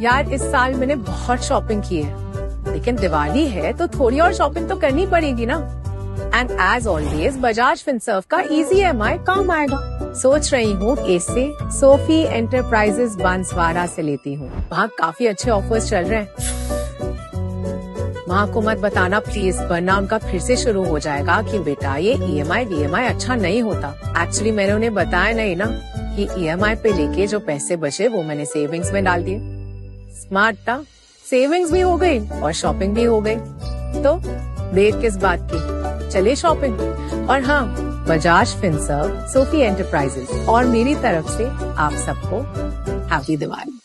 यार, इस साल मैंने बहुत शॉपिंग की है। लेकिन दिवाली है तो थोड़ी और शॉपिंग तो करनी पड़ेगी ना। And as always Bajaj Finserv का इजी एम आई काम आएगा। सोच रही हूँ इससे सोफी एंटरप्राइजेस बांसवाड़ा से लेती हूँ। वहाँ काफ़ी अच्छे ऑफर्स चल रहे हैं। माँ को मत बताना प्लीज़ वरना उनका फिर से शुरू हो जाएगा कि बेटा, ये E M I V M I अच्छा नहीं होता। एक्चुअली मैंने उन्हें बताया नहीं ना कि ई एम आई पे लेके जो पैसे बचे, वो मैंने सेविंग्स में डाल दिए। स्मार्ट था। सेविंग्स भी हो गई और शॉपिंग भी हो गई। तो देर किस बात की? चले शॉपिंग और हाँ बजाज फिनसर्व सोफी एंटरप्राइजेस और मेरी तरफ़ से आप सबको हैप्पी दिवाली